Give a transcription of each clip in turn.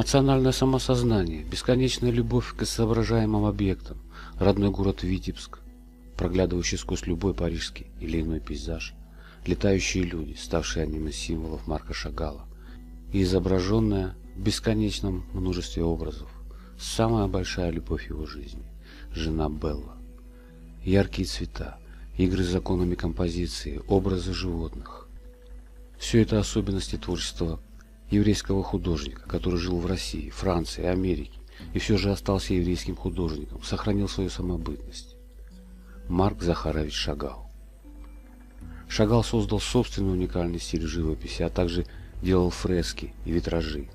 Национальное самосознание, бесконечная любовь к соображаемым объектам, родной город Витебск, проглядывающий сквозь любой парижский или иной пейзаж, летающие люди, ставшие одним из символов Марка Шагала, и изображенная в бесконечном множестве образов самая большая любовь его жизни – жена Белла. Яркие цвета, игры с законами композиции, образы животных. Все это особенности творчества еврейского художника, который жил в России, Франции, Америке и все же остался еврейским художником, сохранил свою самобытность. Марк Захарович Шагал. Шагал создал собственный уникальный стиль живописи, а также делал фрески и витражи.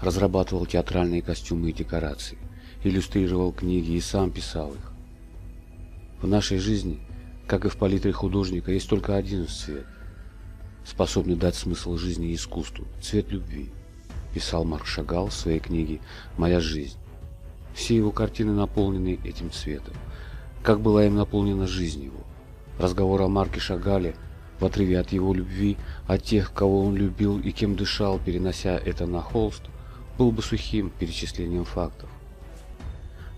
Разрабатывал театральные костюмы и декорации, иллюстрировал книги и сам писал их. В нашей жизни, как и в палитре художника, есть только один цвет, способный дать смысл жизни и искусству, цвет любви, писал Марк Шагал в своей книге «Моя жизнь». Все его картины наполнены этим цветом, как была им наполнена жизнь его. Разговор о Марке Шагале в отрыве от его любви, от тех, кого он любил и кем дышал, перенося это на холст, был бы сухим перечислением фактов.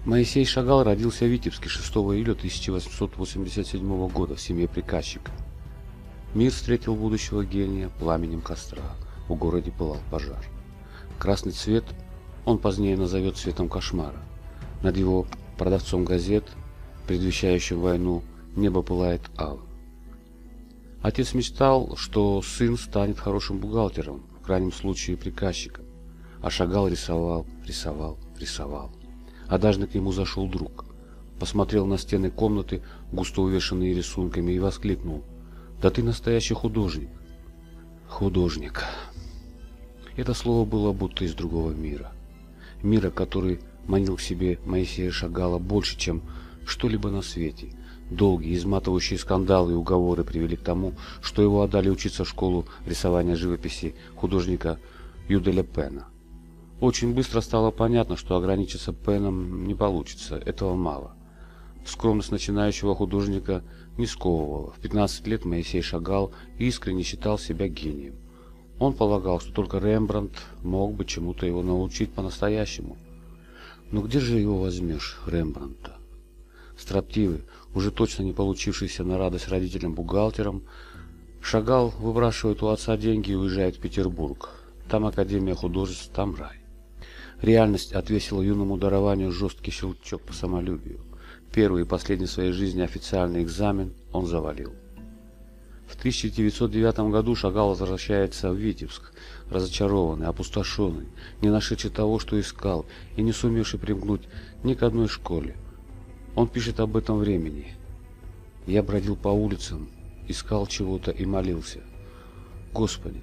Моисей Шагал родился в Витебске 6 июля 1887 года в семье приказчика. Мир встретил будущего гения пламенем костра. В городе пылал пожар. Красный цвет он позднее назовет цветом кошмара. Над его продавцом газет, предвещающим войну, небо пылает алым. Отец мечтал, что сын станет хорошим бухгалтером, в крайнем случае приказчиком. А Шагал рисовал, рисовал, рисовал. Однажды к нему зашел друг. Посмотрел на стены комнаты, густо увешанные рисунками, и воскликнул. «Да ты настоящий художник!» «Художник!» Это слово было будто из другого мира. Мира, который манил к себе Моисея Шагала больше, чем что-либо на свете. Долгие, изматывающие скандалы и уговоры привели к тому, что его отдали учиться в школу рисования живописи художника Юделя Пена. Очень быстро стало понятно, что ограничиться Пеном не получится, этого мало. Скромность начинающего художника не сковывала. В 15 лет Моисей шагал и искренне считал себя гением. Он полагал, что только Рембрандт мог бы чему-то его научить по-настоящему. Но где же его возьмешь, Рембрандта? Строптивый, уже точно не получившийся на радость родителям-бухгалтерам, Шагал выпрашивает у отца деньги и уезжает в Петербург. Там Академия художеств, там рай. Реальность отвесила юному дарованию жесткий щелчок по самолюбию. Первый и последний в своей жизни официальный экзамен он завалил. В 1909 году Шагал возвращается в Витебск, разочарованный, опустошенный, не нашедший того, что искал, и не сумевший примкнуть ни к одной школе. Он пишет об этом времени. Я бродил по улицам, искал чего-то и молился. Господи,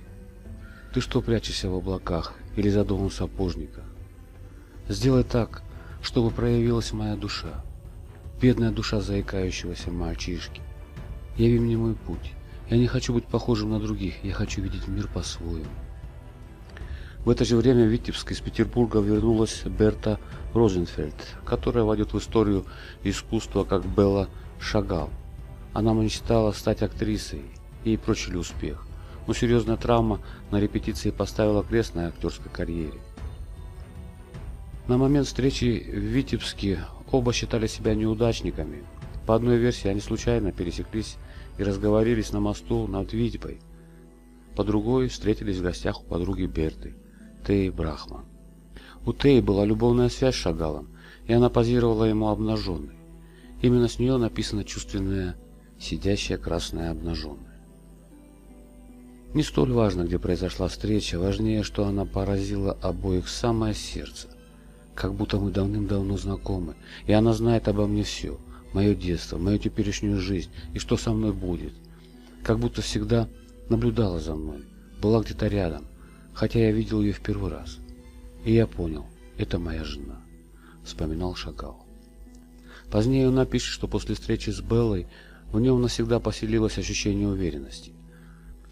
ты что прячешься в облаках или за домом сапожника? Сделай так, чтобы проявилась моя душа, бедная душа заикающегося мальчишки. Яви мне мой путь. Я не хочу быть похожим на других, я хочу видеть мир по-своему. В это же время в Витебск из Петербурга вернулась Берта Розенфельд, которая войдет в историю искусства как Белла Шагал. Она мечтала стать актрисой, ей прочили успех, но серьезная травма на репетиции поставила крест на актерской карьере. На момент встречи в Витебске оба считали себя неудачниками. По одной версии они случайно пересеклись и разговорились на мосту над Витьбой. По другой встретились в гостях у подруги Берты, Теи Брахман. У Теи была любовная связь с Шагалом, и она позировала ему обнаженной. Именно с нее написано чувственное «сидящая красная обнаженная». Не столь важно, где произошла встреча, важнее, что она поразила обоих самое сердце. Как будто мы давным-давно знакомы, и она знает обо мне все – мое детство, мою теперешнюю жизнь и что со мной будет. Как будто всегда наблюдала за мной, была где-то рядом, хотя я видел ее в первый раз. И я понял, это моя жена, вспоминал Шагал. Позднее он напишет, что после встречи с Беллой в нем навсегда поселилось ощущение уверенности.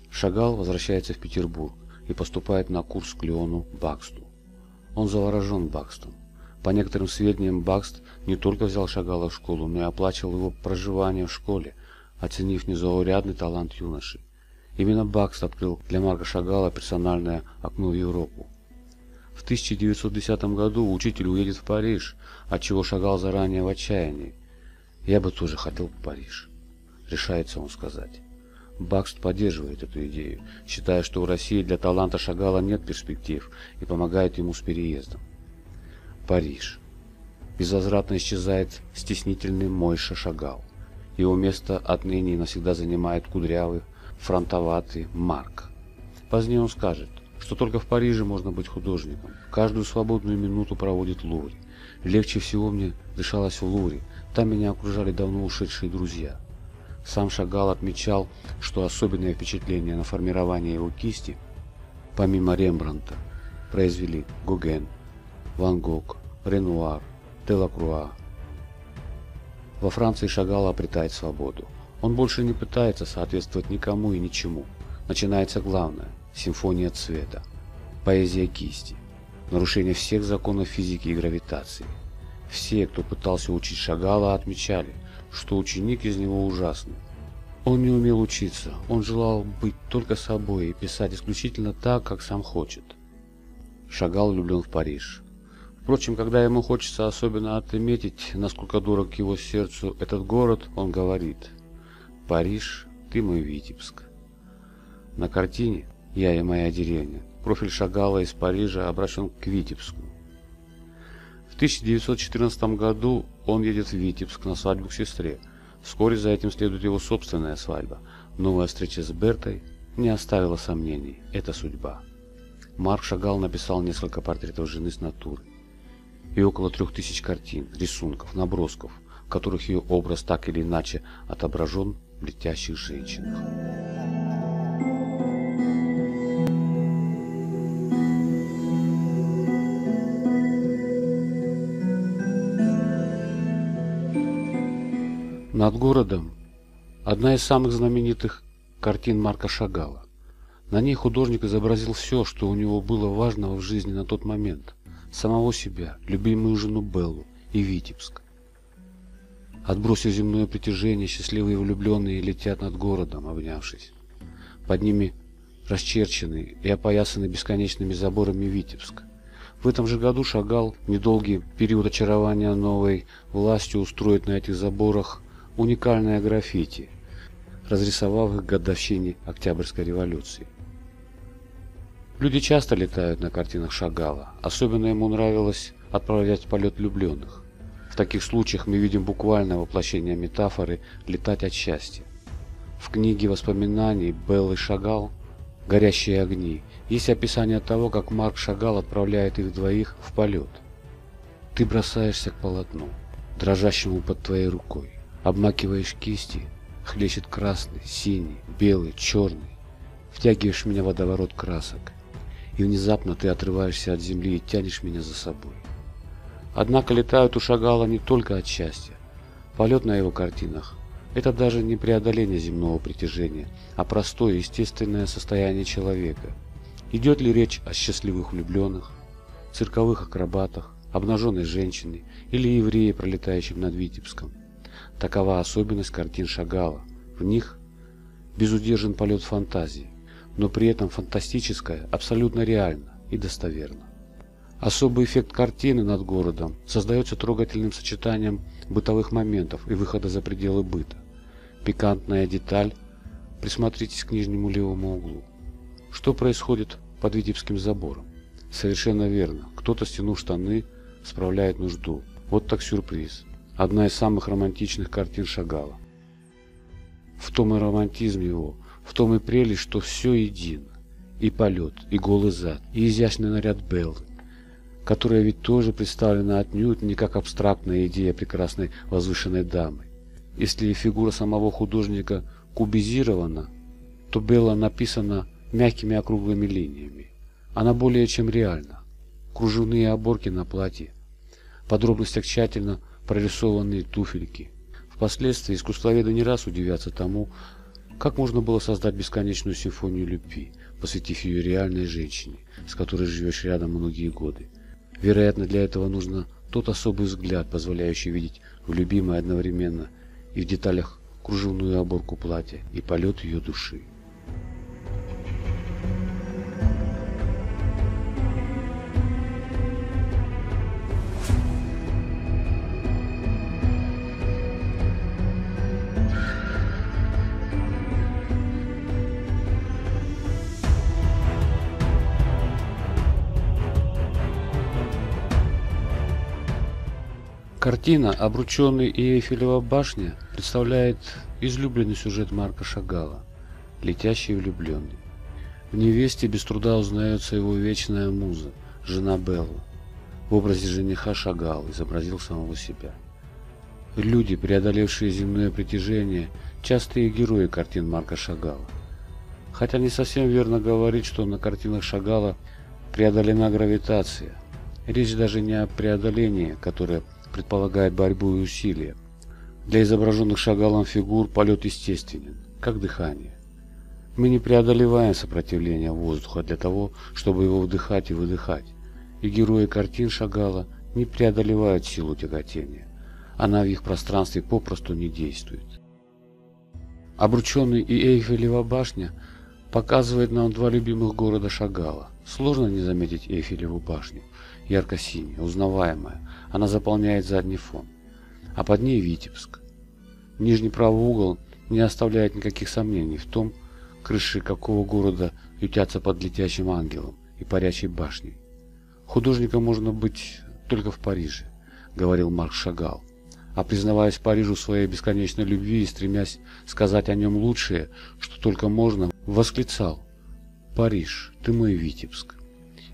Шагал возвращается в Петербург и поступает на курс к Леону Баксту. Он заворожен Бакстом. По некоторым сведениям, Бакст не только взял Шагала в школу, но и оплачивал его проживание в школе, оценив незаурядный талант юноши. Именно Бакст открыл для Марка Шагала персональное окно в Европу. В 1910 году учитель уедет в Париж, от чего шагал заранее в отчаянии. Я бы тоже хотел в Париж. Решается он сказать. Бакст поддерживает эту идею, считая, что в России для таланта Шагала нет перспектив и помогает ему с переездом. Париж. Безвозвратно исчезает стеснительный Мойша Шагал. Его место отныне и навсегда занимает кудрявый, фронтоватый Марк. Позднее он скажет, что только в Париже можно быть художником. Каждую свободную минуту проводит Лувр. Легче всего мне дышалось в Лувре. Там меня окружали давно ушедшие друзья. Сам Шагал отмечал, что особенное впечатление на формирование его кисти, помимо Рембранта, произвели Гоген, Ван Гог, Ренуар, Делакруа. Во Франции Шагал обретает свободу. Он больше не пытается соответствовать никому и ничему. Начинается главное – симфония цвета, поэзия кисти, нарушение всех законов физики и гравитации. Все, кто пытался учить Шагала, отмечали, что ученик из него ужасный. Он не умел учиться, он желал быть только собой и писать исключительно так, как сам хочет. Шагал влюблен в Париж. Впрочем, когда ему хочется особенно отметить, насколько дорог его сердцу этот город, он говорит «Париж, ты мой Витебск». На картине «Я и моя деревня» профиль Шагала из Парижа обращен к Витебску. В 1914 году он едет в Витебск на свадьбу к сестре. Вскоре за этим следует его собственная свадьба. Новая встреча с Бертой не оставила сомнений. Это судьба. Марк Шагал написал несколько портретов жены с натуры и около трех тысяч картин, рисунков, набросков, в которых ее образ так или иначе отображен в летящих женщинах. Над городом одна из самых знаменитых картин Марка Шагала. На ней художник изобразил все, что у него было важного в жизни на тот момент. Самого себя, любимую жену Беллу и Витебск. Отбросив земное притяжение, счастливые влюбленные летят над городом, обнявшись. Под ними расчерченный и опоясанный бесконечными заборами Витебск. В этом же году Шагал недолгий период очарования новой властью устроит на этих заборах уникальное граффити, разрисовав их к годовщине Октябрьской революции. Люди часто летают на картинах Шагала, особенно ему нравилось отправлять в полет влюбленных. В таких случаях мы видим буквальное воплощение метафоры «летать от счастья». В книге воспоминаний Беллы Шагал «Горящие огни» есть описание того, как Марк Шагал отправляет их двоих в полет. Ты бросаешься к полотну, дрожащему под твоей рукой. Обмакиваешь кисти, хлещет красный, синий, белый, черный. Втягиваешь меня в водоворот красок. И внезапно ты отрываешься от земли и тянешь меня за собой. Однако летают у Шагала не только от счастья. Полет на его картинах – это даже не преодоление земного притяжения, а простое естественное состояние человека. Идет ли речь о счастливых влюбленных, цирковых акробатах, обнаженной женщине или еврее, пролетающем над Витебском? Такова особенность картин Шагала. В них безудержен полет фантазии, но при этом фантастическое абсолютно реально и достоверно. Особый эффект картины над городом создается трогательным сочетанием бытовых моментов и выхода за пределы быта. Пикантная деталь. Присмотритесь к нижнему левому углу. Что происходит под Витебским забором? Совершенно верно. Кто-то, стянув штаны, справляет нужду. Вот так сюрприз одна из самых романтичных картин Шагала. В том и романтизм его, в том и прелесть, что все едино. И полет, и голый зад, и изящный наряд Беллы, которая ведь тоже представлена отнюдь не как абстрактная идея прекрасной возвышенной дамы. Если фигура самого художника кубизирована, то Белла написана мягкими округлыми линиями. Она более чем реальна. Кружевные оборки на платье, подробностях тщательно прорисованные туфельки. Впоследствии искусствоведы не раз удивятся тому, как можно было создать бесконечную симфонию любви, посвятив ее реальной женщине, с которой живешь рядом многие годы. Вероятно, для этого нужно тот особый взгляд, позволяющий видеть в любимой одновременно и в деталях кружевную оборку платья и полет ее души. Картина «Обрученный и Эйфелева башня» представляет излюбленный сюжет Марка Шагала «Летящий влюбленный». В невесте без труда узнается его вечная муза, жена Белла. В образе жениха Шагал изобразил самого себя. Люди, преодолевшие земное притяжение, частые герои картин Марка Шагала. Хотя не совсем верно говорить, что на картинах Шагала преодолена гравитация. Речь даже не о преодолении, которое предполагает борьбу и усилия. Для изображенных Шагалом фигур полет естественен, как дыхание. Мы не преодолеваем сопротивление воздуха для того, чтобы его вдыхать и выдыхать. И герои картин Шагала не преодолевают силу тяготения. Она в их пространстве попросту не действует. Обрученный и Эйфелева башня показывает нам два любимых города Шагала. Сложно не заметить Эйфелеву башню ярко-синяя, узнаваемая. Она заполняет задний фон. А под ней Витебск. Нижний правый угол не оставляет никаких сомнений в том, крыши какого города ютятся под летящим ангелом и парящей башней. Художником можно быть только в Париже, говорил Марк Шагал. А признаваясь Парижу своей бесконечной любви и стремясь сказать о нем лучшее, что только можно, восклицал «Париж, ты мой Витебск».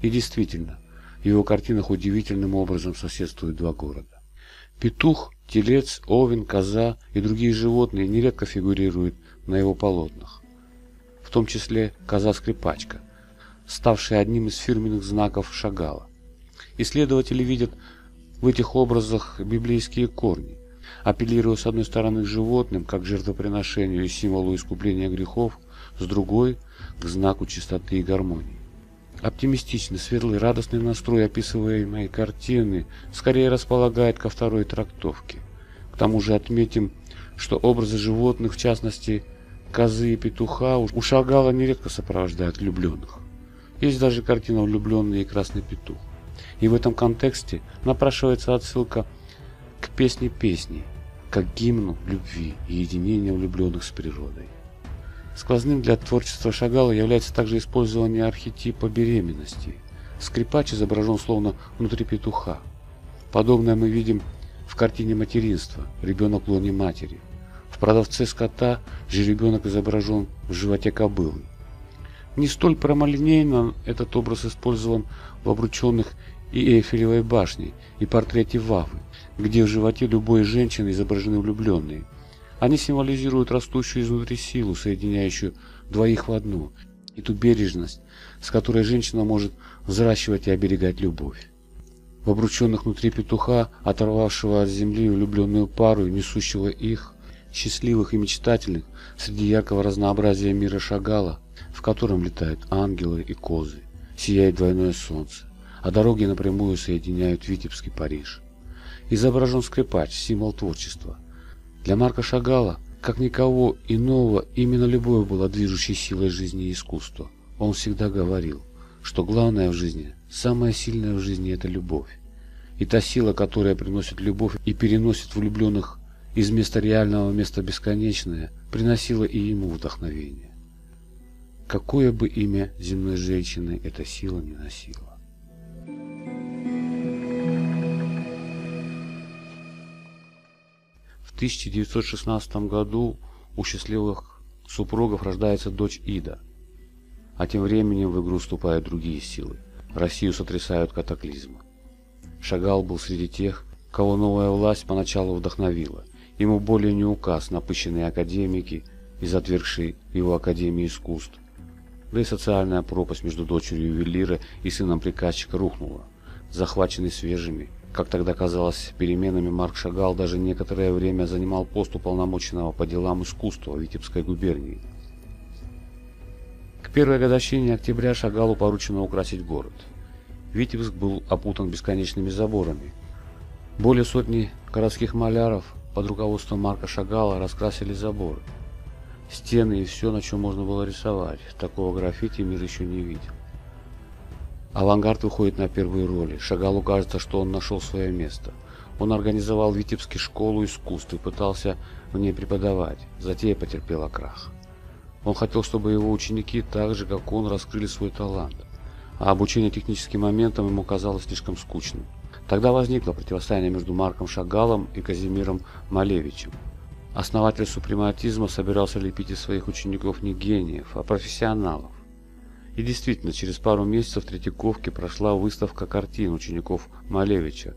И действительно, в его картинах удивительным образом соседствуют два города. Петух, телец, овен, коза и другие животные нередко фигурируют на его полотнах. В том числе коза-скрипачка, ставшая одним из фирменных знаков Шагала. Исследователи видят в этих образах библейские корни, апеллируя с одной стороны к животным, как к жертвоприношению и символу искупления грехов, с другой – к знаку чистоты и гармонии. Оптимистичный, светлый, радостный настрой описываемой картины скорее располагает ко второй трактовке. К тому же отметим, что образы животных, в частности козы и петуха, у Шагала нередко сопровождают влюбленных. Есть даже картина «Влюбленный и красный петух». И в этом контексте напрашивается отсылка к песне песни, как гимну любви и единения влюбленных с природой. Сквозным для творчества Шагала является также использование архетипа беременности. Скрипач изображен словно внутри петуха. Подобное мы видим в картине материнства «Ребенок в лоне матери». В «Продавце скота» же ребенок изображен в животе кобылы. Не столь прямолинейно этот образ использован в обрученных и Эйфелевой башне и портрете Вавы, где в животе любой женщины изображены влюбленные – они символизируют растущую изнутри силу, соединяющую двоих в одну, и ту бережность, с которой женщина может взращивать и оберегать любовь. В обрученных внутри петуха, оторвавшего от земли влюбленную пару и несущего их, счастливых и мечтательных, среди яркого разнообразия мира шагала, в котором летают ангелы и козы, сияет двойное солнце, а дороги напрямую соединяют Витебский Париж. Изображен скрипач, символ творчества – для Марка Шагала, как никого иного, именно любовь была движущей силой жизни и искусства. Он всегда говорил, что главное в жизни, самое сильное в жизни – это любовь. И та сила, которая приносит любовь и переносит влюбленных из места реального в место бесконечное, приносила и ему вдохновение. Какое бы имя земной женщины эта сила не носила. 1916 году у счастливых супругов рождается дочь Ида. А тем временем в игру вступают другие силы. Россию сотрясают катаклизмы. Шагал был среди тех, кого новая власть поначалу вдохновила. Ему более не указ напыщенные академики и затвергшие его Академии искусств. Да и социальная пропасть между дочерью ювелира и сыном приказчика рухнула, захваченный свежими как тогда казалось, переменами Марк Шагал даже некоторое время занимал пост уполномоченного по делам искусства Витебской губернии. К первой годовщине октября Шагалу поручено украсить город. Витебск был опутан бесконечными заборами. Более сотни городских маляров под руководством Марка Шагала раскрасили заборы. Стены и все, на чем можно было рисовать. Такого граффити мир еще не видел. Авангард выходит на первые роли. Шагалу кажется, что он нашел свое место. Он организовал в Витебске школу искусств и пытался в ней преподавать. Затея потерпела крах. Он хотел, чтобы его ученики, так же как он, раскрыли свой талант. А обучение техническим моментам ему казалось слишком скучным. Тогда возникло противостояние между Марком Шагалом и Казимиром Малевичем. Основатель супрематизма собирался лепить из своих учеников не гениев, а профессионалов. И действительно, через пару месяцев в Третьяковке прошла выставка картин учеников Малевича.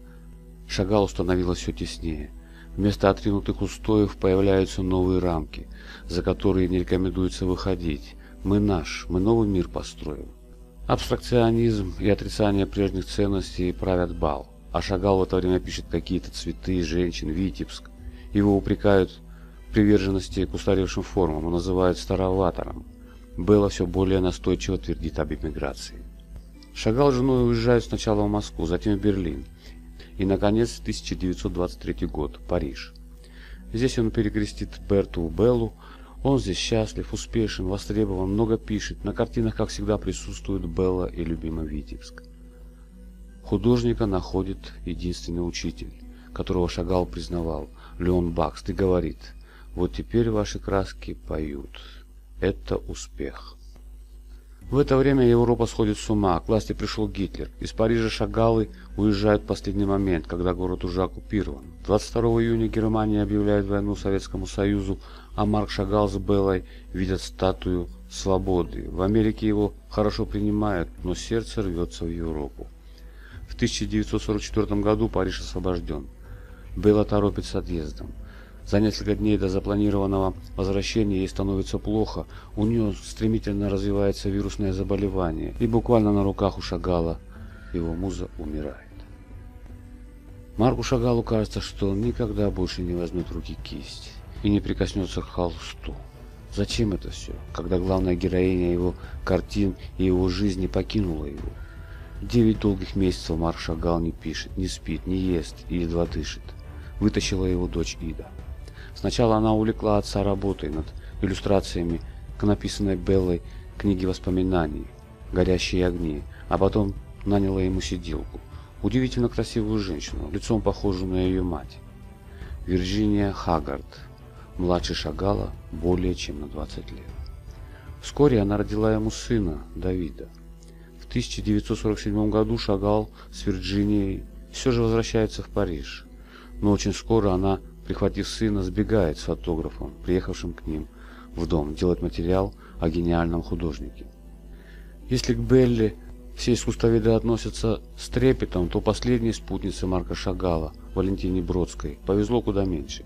Шагал становилось все теснее. Вместо отринутых устоев появляются новые рамки, за которые не рекомендуется выходить. Мы наш, мы новый мир построим. Абстракционизм и отрицание прежних ценностей правят бал. А Шагал в это время пишет какие-то цветы, женщин, Витебск. Его упрекают в приверженности к устаревшим формам и называют староватором. Белла все более настойчиво твердит об эмиграции. Шагал с женой уезжают сначала в Москву, затем в Берлин. И, наконец, 1923 год, Париж. Здесь он перекрестит Берту Беллу. Он здесь счастлив, успешен, востребован, много пишет. На картинах, как всегда, присутствуют Белла и любимый Витебск. Художника находит единственный учитель, которого Шагал признавал, Леон Бакс, и говорит, вот теперь ваши краски поют. Это успех. В это время Европа сходит с ума, к власти пришел Гитлер. Из Парижа Шагалы уезжают в последний момент, когда город уже оккупирован. 22 июня Германия объявляет войну Советскому Союзу, а Марк Шагал с Беллой видят статую свободы. В Америке его хорошо принимают, но сердце рвется в Европу. В 1944 году Париж освобожден. Белла торопит с отъездом. За несколько дней до запланированного возвращения ей становится плохо, у нее стремительно развивается вирусное заболевание, и буквально на руках у Шагала его муза умирает. Марку Шагалу кажется, что он никогда больше не возьмет в руки кисть и не прикоснется к холсту. Зачем это все, когда главная героиня его картин и его жизни покинула его? Девять долгих месяцев Марк Шагал не пишет, не спит, не ест и едва дышит. Вытащила его дочь Ида. Сначала она увлекла отца работой над иллюстрациями к написанной Беллой книге воспоминаний «Горящие огни», а потом наняла ему сиделку, удивительно красивую женщину, лицом похожую на ее мать. Вирджиния Хаггард, младше Шагала более чем на 20 лет. Вскоре она родила ему сына, Давида. 1947 году Шагал с Вирджинией все же возвращается в Париж, но очень скоро она, прихватив сына, сбегает с фотографом, приехавшим к ним в дом, делать материал о гениальном художнике. Если к Белле все искусствоведы относятся с трепетом, то последней спутнице Марка Шагала, Валентине Бродской, повезло куда меньше.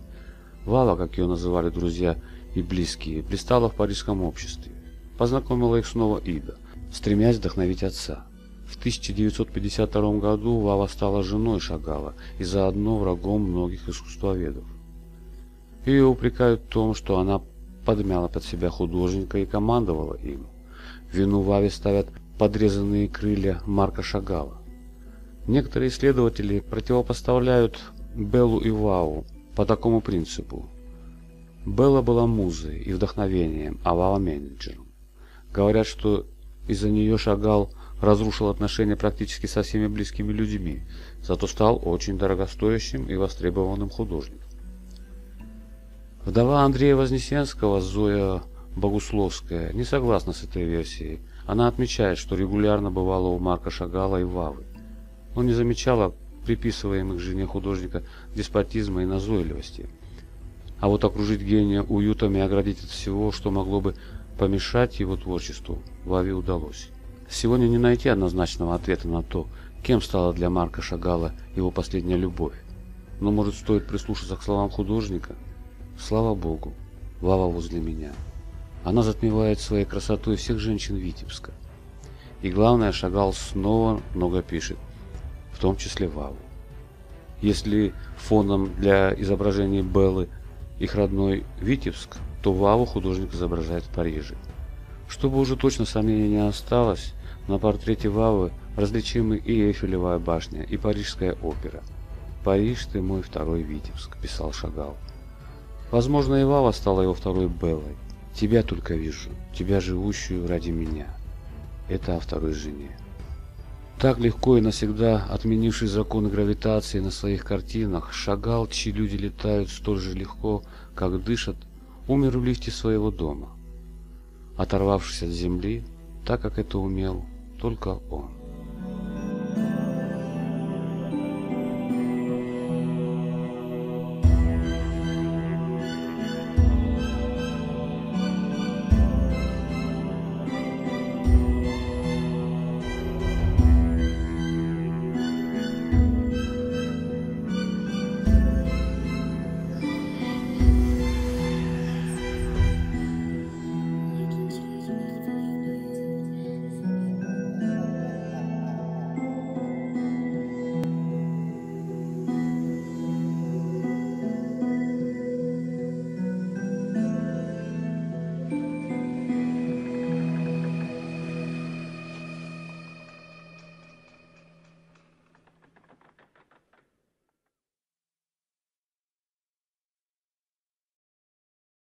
Вала, как ее называли друзья и близкие, блистала в парижском обществе. Познакомила их снова Ида стремясь вдохновить отца. В 1952 году Вава стала женой Шагала и заодно врагом многих искусствоведов. Ее упрекают в том, что она подмяла под себя художника и командовала им. Вину Ваве ставят подрезанные крылья Марка Шагала. Некоторые исследователи противопоставляют Беллу и Вау по такому принципу. Белла была музой и вдохновением, а Вава менеджером. Говорят, что из-за нее Шагал разрушил отношения практически со всеми близкими людьми, зато стал очень дорогостоящим и востребованным художником. Вдова Андрея Вознесенского, Зоя Богусловская, не согласна с этой версией. Она отмечает, что регулярно бывала у Марка Шагала и Вавы. Он не замечала приписываемых жене художника деспотизма и назойливости. А вот окружить гения уютом и оградить от всего, что могло бы Помешать его творчеству Ваве удалось. Сегодня не найти однозначного ответа на то, кем стала для Марка Шагала его последняя любовь. Но может стоит прислушаться к словам художника? Слава Богу, Вава возле меня. Она затмевает своей красотой всех женщин Витебска. И главное, Шагал снова много пишет, в том числе Ваву. Если фоном для изображения Беллы их родной Витебск, то Ваву художник изображает в Париже. Чтобы уже точно сомнений не осталось, на портрете Вавы различимы и Эйфелевая башня, и Парижская опера. «Париж, ты мой второй Витебск», – писал Шагал. Возможно, и Вава стала его второй Беллой. «Тебя только вижу, тебя живущую ради меня». Это о второй жене. Так легко и навсегда отменивший законы гравитации на своих картинах, Шагал, чьи люди летают столь же легко, как дышат, умер в лифте своего дома, оторвавшись от земли, так как это умел только он.